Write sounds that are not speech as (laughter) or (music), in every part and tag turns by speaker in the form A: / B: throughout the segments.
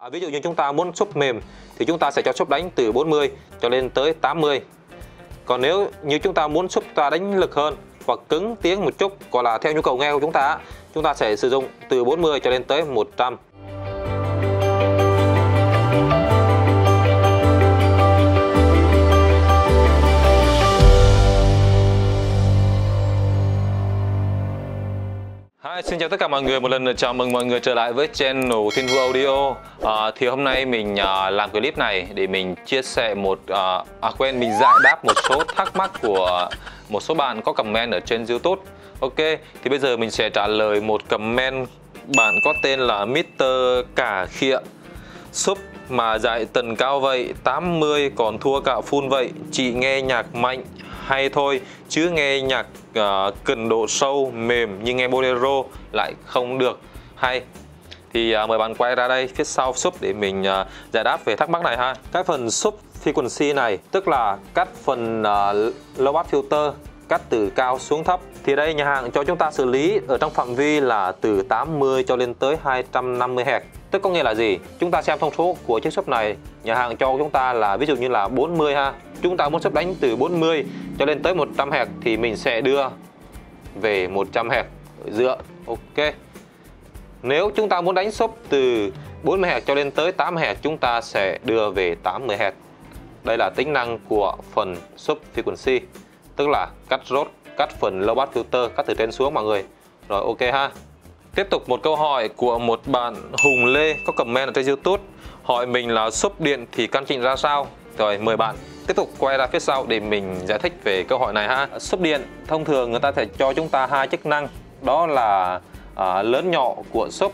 A: À, ví dụ như chúng ta muốn súp mềm thì chúng ta sẽ cho súp đánh từ 40 cho lên tới 80. Còn nếu như chúng ta muốn súp ta đánh lực hơn hoặc cứng tiếng một chút gọi là theo nhu cầu nghe của chúng ta chúng ta sẽ sử dụng từ 40 cho lên tới 100. Xin chào tất cả mọi người, một lần nữa chào mừng mọi người trở lại với channel Thiên Vũ Audio. À, Thì hôm nay mình à, làm clip này để mình chia sẻ một, à, à quên, mình giải đáp một số (laughs) thắc mắc của một số bạn có comment ở trên Youtube. Ok, thì bây giờ mình sẽ trả lời một comment bạn có tên là Mr. Cả Khịa. Súp mà dạy tần cao vậy, 80 còn thua cả full vậy Chị nghe nhạc mạnh hay thôi chứ nghe nhạc uh, cần độ sâu mềm như nghe bolero lại không được hay. Thì uh, mời bạn quay ra đây phía sau sub để mình uh, giải đáp về thắc mắc này ha. Cái phần sub frequency này tức là cắt phần uh, low pass filter cắt từ cao xuống thấp thì đây, nhà hàng cho chúng ta xử lý ở trong phạm vi là từ 80 cho lên tới 250 Hz tức có nghĩa là gì? Chúng ta xem thông số của chiếc sub này. Nhà hàng cho chúng ta là, ví dụ như là 40 ha. Chúng ta muốn sub đánh từ 40 cho lên tới 100 Hz thì mình sẽ đưa về 100 Hz dựa, ok. Nếu chúng ta muốn đánh sub từ 40 Hz cho lên tới 8 Hz chúng ta sẽ đưa về 80 Hz đây là tính năng của phần sub frequency, tức là cắt rốt cắt phần low pass filter cắt từ trên xuống mọi người. Rồi ok ha. Tiếp tục một câu hỏi của một bạn Hùng Lê có comment ở trên YouTube. Hỏi mình là sub điện thì căn chỉnh ra sao? Rồi mời bạn tiếp tục quay ra phía sau để mình giải thích về câu hỏi này ha. Sub điện thông thường người ta thể cho chúng ta hai chức năng. Đó là à, lớn nhỏ của sub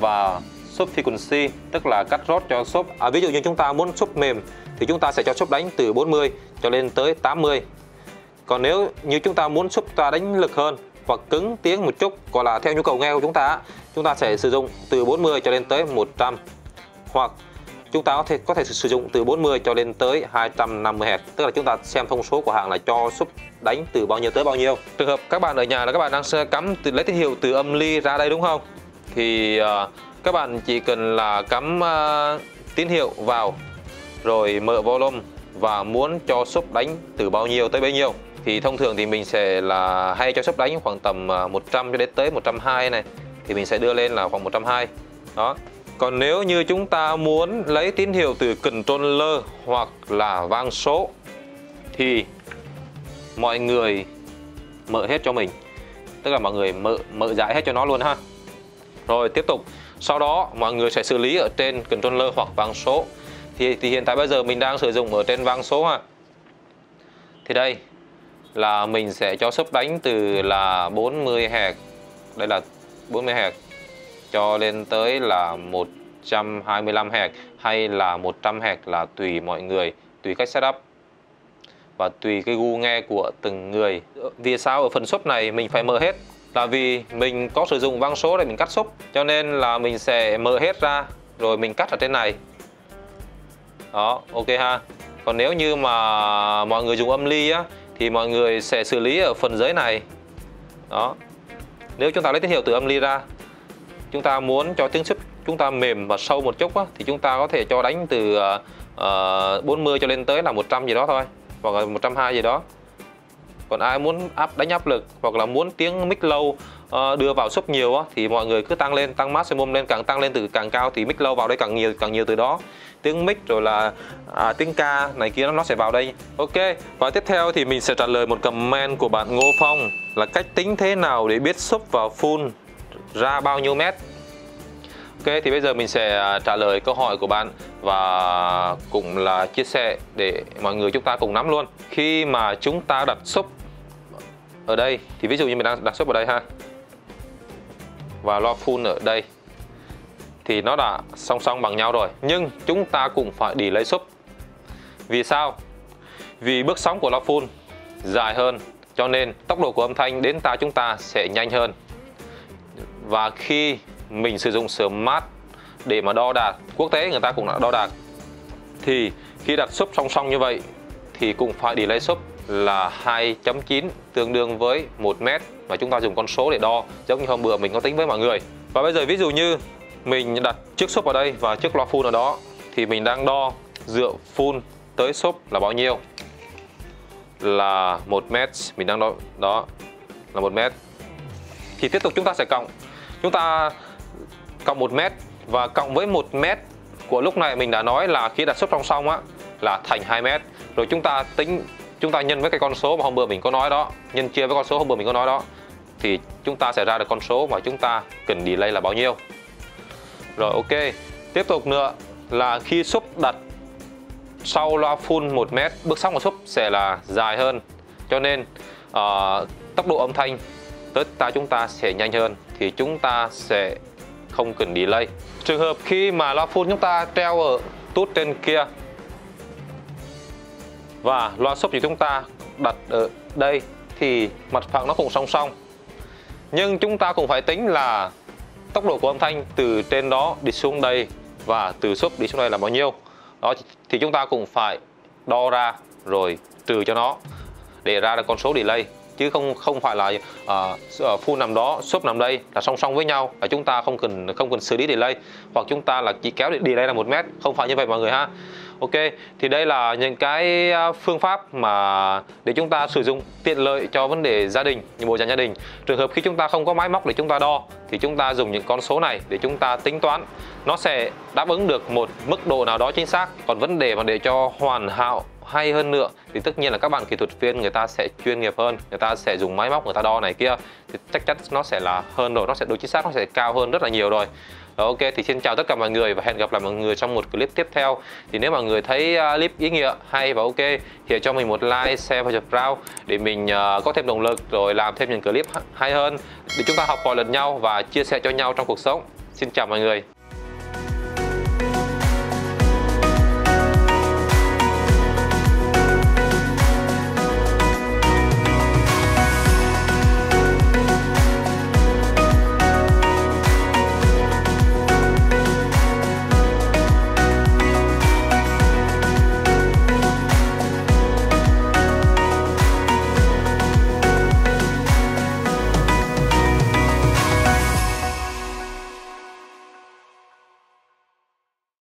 A: và sub frequency tức là cắt rốt cho sub à, ví dụ như chúng ta muốn sub mềm thì chúng ta sẽ cho sub đánh từ 40 cho lên tới 80 còn nếu như chúng ta muốn giúp ta đánh lực hơn và cứng tiếng một chút gọi là theo nhu cầu nghe của chúng ta chúng ta sẽ sử dụng từ 40 cho đến tới 100 hoặc chúng ta có thể có thể sử dụng từ 40 cho đến tới 250 Hz tức là chúng ta xem thông số của hãng là cho sub đánh từ bao nhiêu tới bao nhiêu. Trường hợp các bạn ở nhà là các bạn đang cắm từ lấy tín hiệu từ âm ly ra đây đúng không? Thì uh, các bạn chỉ cần là cắm uh, tín hiệu vào rồi mở volume và muốn cho sub đánh từ bao nhiêu tới bấy nhiêu thì thông thường thì mình sẽ là hay cho shop đánh khoảng tầm à, 100 cho đến tới 120 này thì mình sẽ đưa lên là khoảng 120 đó. Còn nếu như chúng ta muốn lấy tín hiệu từ controller hoặc là vang số thì mọi người mở hết cho mình. Tức là mọi người mở mở giải hết cho nó luôn ha. Rồi tiếp tục. Sau đó mọi người sẽ xử lý ở trên controller hoặc vang số. Thì, thì hiện tại bây giờ mình đang sử dụng ở trên vang số ha. Thì đây là mình sẽ cho sấp đánh từ là 40 hạt đây là 40 hạt cho lên tới là 125 hạt hay là 100 hạt là tùy mọi người, tùy cách setup. Và tùy cái gu nghe của từng người. Vì sao ở phần sub này mình phải mở hết? Là vì mình có sử dụng vang số để mình cắt sub cho nên là mình sẽ mở hết ra, rồi mình cắt ở trên này. Đó, ok ha. Còn nếu như mà mọi người dùng âm ly á thì mọi người sẽ xử lý ở phần giấy này. Đó. Nếu chúng ta lấy tín hiệu từ âm ly ra chúng ta muốn cho tiếng sub chúng ta mềm và sâu một chút á, thì chúng ta có thể cho đánh từ ờ, ờ, uh, 40 cho lên tới là 100 gì đó thôi hoặc là 120 gì đó. Còn ai muốn áp đánh áp lực hoặc là muốn tiếng mic lâu Ờ, đưa vào sub nhiều á, thì mọi người cứ tăng lên tăng maximum lên càng tăng lên từ càng cao thì mic lâu vào đây càng nhiều càng nhiều từ đó. Tiếng mic rồi là à, tiếng ca này kia nó sẽ vào đây. Ok và tiếp theo thì mình sẽ trả lời một comment của bạn Ngô Phong là cách tính thế nào để biết sub vào full ra bao nhiêu mét. Ok thì bây giờ mình sẽ à, trả lời câu hỏi của bạn và cũng là chia sẻ để mọi người chúng ta cùng nắm luôn. Khi mà chúng ta đặt sub ở đây thì ví dụ như mình đang đặt sub ở đây ha và loa full ở đây, thì nó đã song song bằng nhau rồi. Nhưng chúng ta cũng phải đi lấy sub vì sao? Vì bước sóng của loa full dài hơn, cho nên tốc độ của âm thanh đến tai chúng ta sẽ nhanh hơn. Và khi mình sử dụng smart để mà đo đạc, quốc tế người ta cũng đã đo đạc, thì khi đặt sub song song như vậy thì cũng phải đi lấy sub là 2.9 tương đương với 1 mét và chúng ta dùng con số để đo, giống như hôm bữa mình có tính với mọi người. Và bây giờ ví dụ như mình đặt chiếc xốp ở đây và chiếc loa phun ở đó, thì mình đang đo dựa phun tới xốp là bao nhiêu? Là một mét, mình đang đo đó là một mét. Thì tiếp tục chúng ta sẽ cộng. Chúng ta cộng một mét và cộng với một mét của lúc này mình đã nói là khi đặt xốp song song á, là thành 2 mét. Rồi chúng ta tính chúng ta nhân với cái con số mà hôm bữa mình có nói đó nhân chia với con số hôm bữa mình có nói đó thì chúng ta sẽ ra được con số mà chúng ta cần delay là bao nhiêu. Rồi ok. Tiếp tục nữa là khi xúc đặt sau loa full 1 mét bước sóng của xúc sẽ là dài hơn. Cho nên uh, tốc độ âm thanh tới ta chúng ta sẽ nhanh hơn thì chúng ta sẽ không cần delay. Trường hợp khi mà loa full chúng ta treo ở tút trên kia và loa sub của chúng ta đặt ở đây thì mặt phẳng nó cũng song song. Nhưng chúng ta cũng phải tính là tốc độ của âm thanh từ trên đó đi xuống đây và từ sub đi xuống đây là bao nhiêu. Đó thì chúng ta cũng phải đo ra rồi trừ cho nó để ra được con số delay. Chứ không không phải là uh, full nằm đó sub nằm đây là song song với nhau và chúng ta không cần không cần xử lý delay. Hoặc chúng ta là chỉ kéo delay là một mét không phải như vậy mọi người ha. Ok, thì đây là những cái à, phương pháp mà để chúng ta sử dụng tiện lợi cho vấn đề gia đình, như bộ già gia đình. Trường hợp khi chúng ta không có máy móc để chúng ta đo thì chúng ta dùng những con số này để chúng ta tính toán. Nó sẽ đáp ứng được một mức độ nào đó chính xác. Còn vấn đề mà để cho hoàn hảo hay hơn nữa thì tất nhiên là các bạn kỹ thuật viên người ta sẽ chuyên nghiệp hơn người ta sẽ dùng máy móc người ta đo này kia thì chắc chắn nó sẽ là hơn rồi nó sẽ độ chính xác nó sẽ cao hơn rất là nhiều rồi. Đó, ok thì xin chào tất cả mọi người và hẹn gặp lại mọi người trong một clip tiếp theo. Thì nếu mọi người thấy uh, clip ý nghĩa hay và ok thì cho mình một like share và subscribe để mình uh, có thêm động lực rồi làm thêm những clip hay hơn để chúng ta học hỏi lẫn nhau và chia sẻ cho nhau trong cuộc sống. Xin chào mọi người.